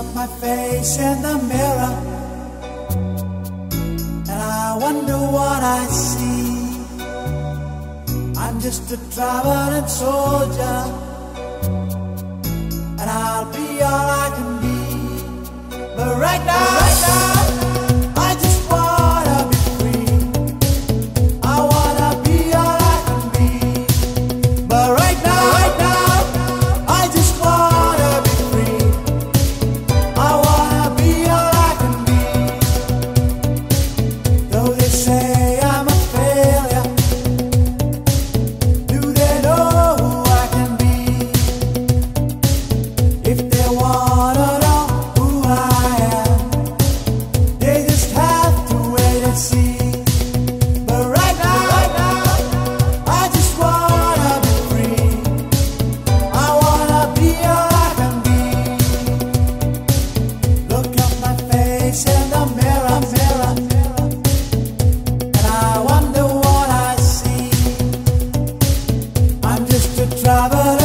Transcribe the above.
up my face in the mirror And I wonder what I see. I'm just a traveling soldier travel